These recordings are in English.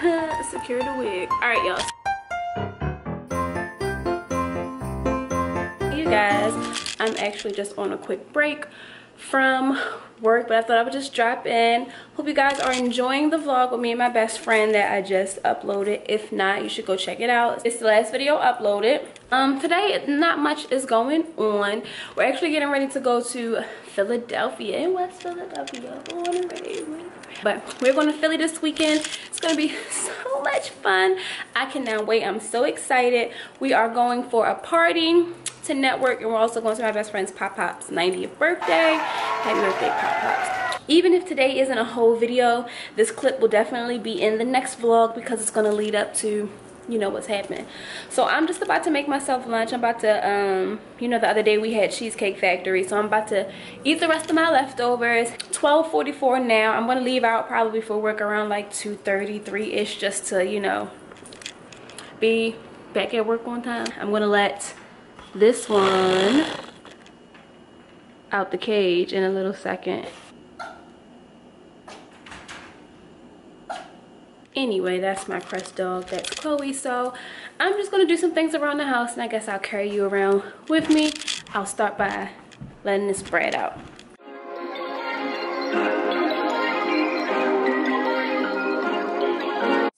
Secure the wig. All right, y'all. You guys, I'm actually just on a quick break from work but i thought i would just drop in. Hope you guys are enjoying the vlog with me and my best friend that i just uploaded. If not you should go check it out. It's the last video uploaded um today not much is going on. We're actually getting ready to go to philadelphia in west philadelphia. But we're going to philly this weekend. It's going to be so much fun. I cannot wait. I'm so excited. We are going for a party to network and we're also going to my best friend's Pop Pop's 90th birthday. Happy birthday Pop Pops. Even if today isn't a whole video, this clip will definitely be in the next vlog because it's going to lead up to you know what's happening. So i'm just about to make myself lunch. I'm about to um you know the other day we had cheesecake factory. So i'm about to eat the rest of my leftovers. 12:44 now. I'm gonna leave out probably for work around like 2:33 ish just to you know be back at work on time. I'm gonna let this one out the cage in a little second. Anyway, that's my crest dog. That's Chloe. So I'm just to do some things around the house and I guess I'll carry you around with me. I'll start by letting this spread out.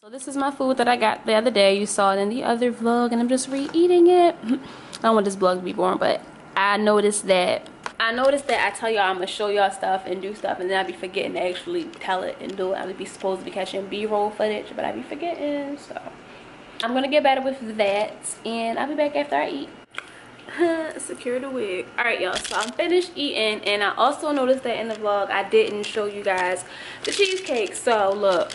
So this is my food that I got the other day. You saw it in the other vlog and I'm just re-eating it. I don't want this vlog to be boring, but I noticed that I noticed that I tell y'all I'm gonna show y'all stuff and do stuff and then I be forgetting to actually tell it and do it. I would be supposed to be catching B-roll footage, but I be forgetting, so I'm gonna get better with that and I'll be back after I eat. Secure the wig. Alright y'all, so I'm finished eating and I also noticed that in the vlog I didn't show you guys the cheesecake. So look,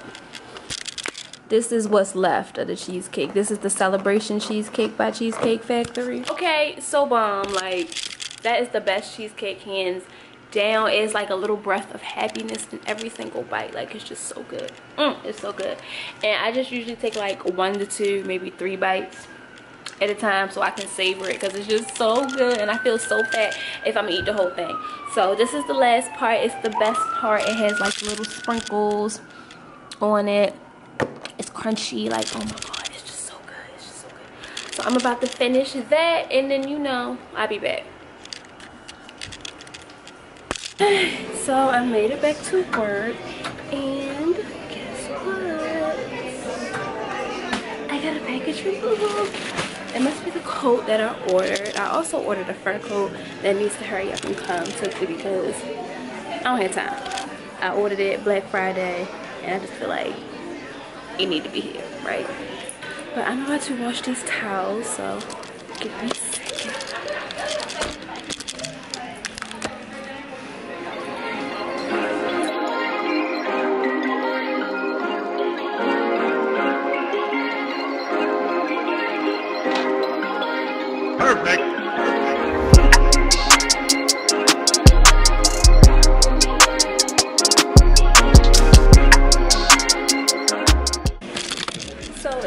this is what's left of the cheesecake this is the celebration cheesecake by cheesecake factory okay so bomb like that is the best cheesecake hands down. It's like a little breath of happiness in every single bite. Like it's just so good. Mm, it's so good. And i just usually take like one to two maybe three bites at a time so i can savor it because it's just so good and i feel so fat if i'm gonna eat the whole thing. So this is the last part. It's the best part. It has like little sprinkles on it. It's crunchy. Like oh my god it's just so good. It's just so good. So i'm about to finish that and then you know i'll be back so i made it back to work and guess what? I got a package from Google. It must be the coat that i ordered. I also ordered a fur coat that needs to hurry up and come simply because i don't have time. I ordered it black friday and i just feel like it need to be here, right? But I'm about to wash these towels, so give me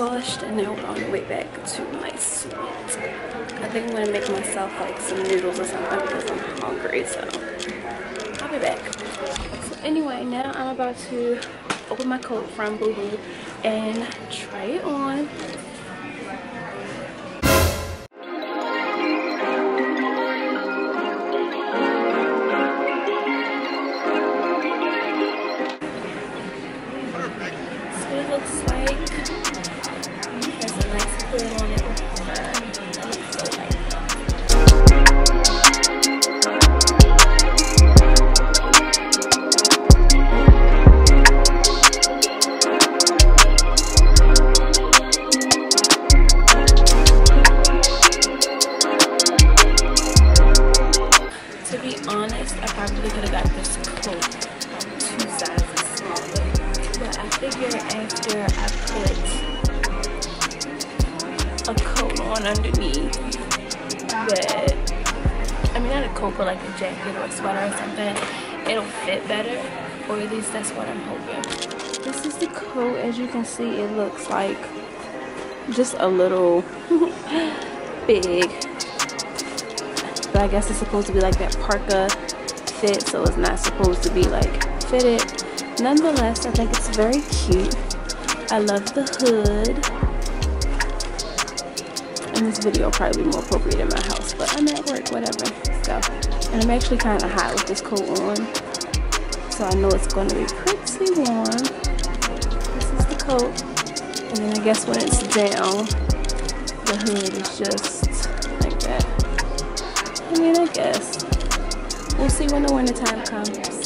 washed and now we're on the way back to my suite. I think I'm gonna make myself like some noodles or something because I'm hungry, so I'll be back. So anyway, now I'm about to open my coat from Boohoo and try it on. On underneath. But I mean not a coat but like a jacket or a sweater or something. It'll fit better or at least that's what I'm hoping. This is the coat. As you can see it looks like just a little big. But I guess it's supposed to be like that parka fit so it's not supposed to be like fitted. Nonetheless I think it's very cute. I love the hood and this video will probably be more appropriate in my house but I'm at work whatever so. And I'm actually kind of hot with this coat on so I know it's going to be pretty warm. This is the coat and then I guess when it's down the hood is just like that. I mean I guess we'll see when the winter time comes